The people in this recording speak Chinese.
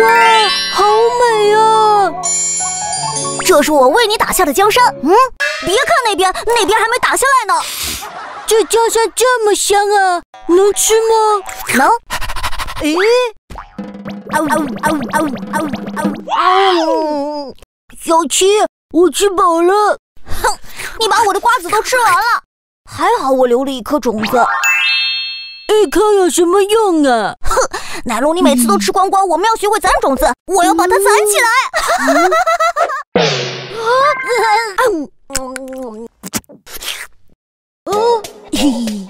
哇，好美啊！这是我为你打下的江山。嗯，别看那边，那边还没打下来呢。这江山这么香啊，能吃吗？能。诶，嗷嗷嗷嗷嗷嗷！小七，我吃饱了。哼，你把我的瓜子都吃完了，还好我留了一颗种子。一颗有什么用啊？哼，奶龙，你每次都吃光光，我们要学会攒种子，我要把它攒起来。哦，嘿嘿。